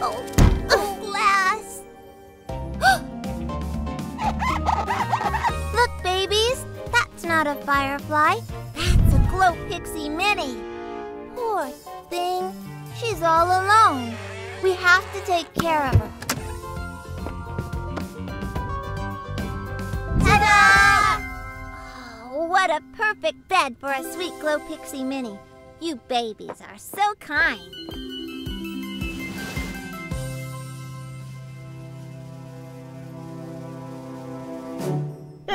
Oh, glass. Look, babies. That's not a firefly. That's a Glo pixie mini. Poor thing. She's all alone. We have to take care of her. Ta-da! Oh, what a perfect bed for a sweet Glo pixie mini. You babies are so kind.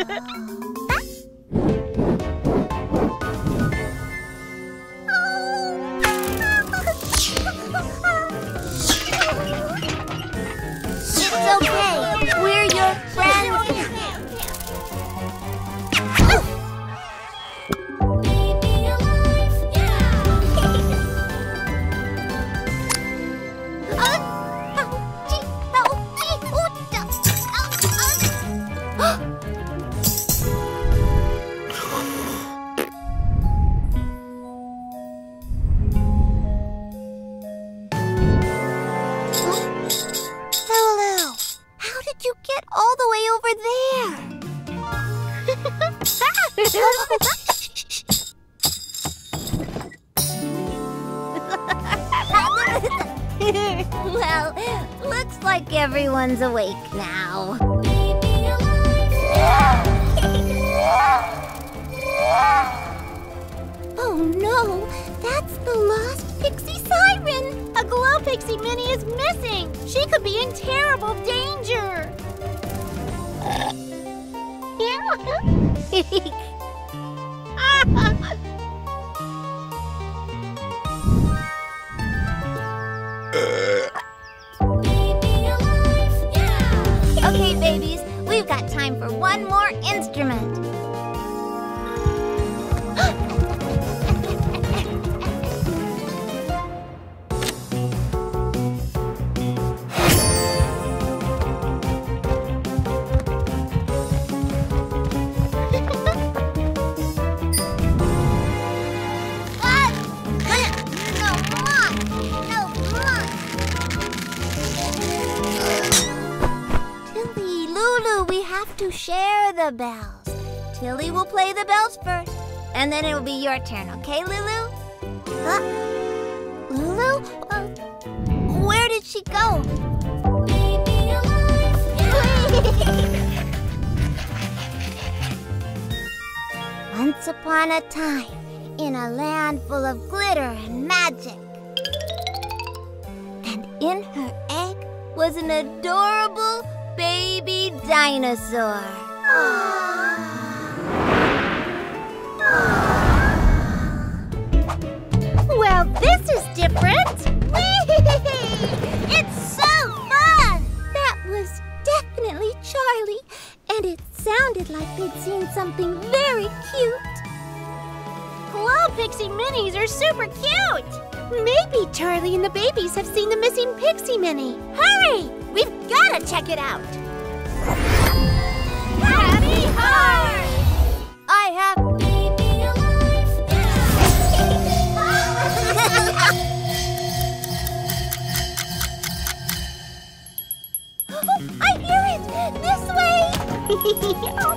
ねえ。All the way over there? well, looks like everyone's awake now. Oh no, that's the lost pixie siren! A Glo pixie mini is missing. She could be in terrible danger. Hehehehe to share the bells. Tilly will play the bells first, and then it will be your turn, okay, Lulu? Lulu? Uh, where did she go? Once upon a time, in a land full of glitter and magic. And in her egg was an adorable baby dinosaur. Well, this is different. it's so fun! That was definitely Charlie, and it sounded like they'd seen something very cute. Glo pixie minis are super cute. Maybe Charlie and the babies have seen the missing pixie mini. Hurry! We've got to check it out. Happy Heart! I have. I hear it! This way! oh,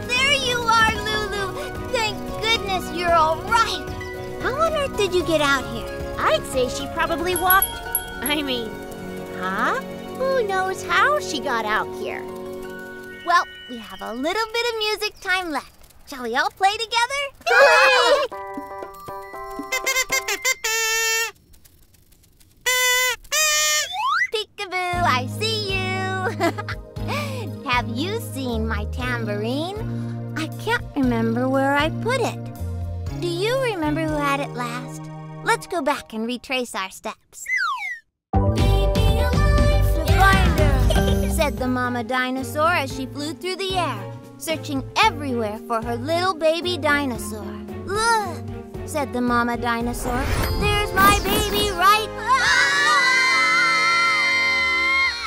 there you are, Lulu! Thank goodness you're all right! How on earth did you get out here? I'd say she probably walked. I mean, huh? Who knows how she got out here? Well, we have a little bit of music time left. Shall we all play together? Peekaboo, I see you. have you seen my tambourine? I can't remember where I put it. Do you remember who had it last? Let's go back and retrace our steps. To find her, said the mama dinosaur as she flew through the air, searching everywhere for her little baby dinosaur. Look, said the mama dinosaur. There's my baby right.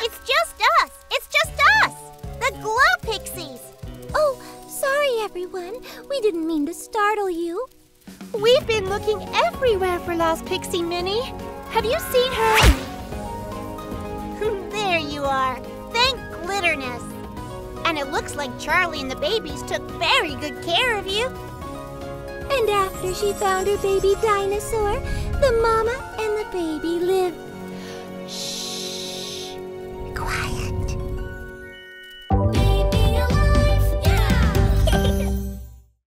It's just us. It's just us. The Glo Pixies. Oh, sorry, everyone. We didn't mean to startle you. We've been looking everywhere for Lost Pixie Minnie. Have you seen her? there you are. Thank Glitterness. And it looks like Charlie and the babies took very good care of you. And after she found her baby dinosaur, the mama and the baby lived